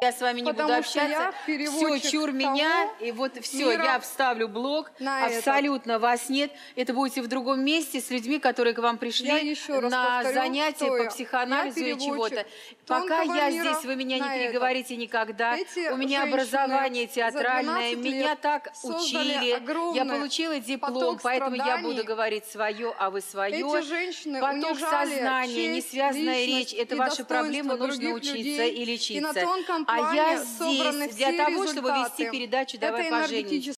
Я с вами не буду общаться. Все, переводчик чур меня, и вот все, мира я вставлю блог. на этот. Абсолютно вас нет. Это будете в другом месте с людьми, которые к вам пришли Я еще раз на повторю, занятия по я. психоанализу Я или чего-то. Пока тонкого я мира здесь, вы меня не на переговорите никогда. Эти У меня женщины образование за театральное, 12 меня лет так создали учили. Я огромный получила диплом, поток поэтому я буду страданий. говорить свое, а вы свое. Эти женщины Поток унижали сознания, честь, несвязанная личность речь, это и ваши проблемы, достоинство нужно других учиться людей. и лечиться. И на тонком а я здесь для того, чтобы вести передачу «Давай Это поженимся».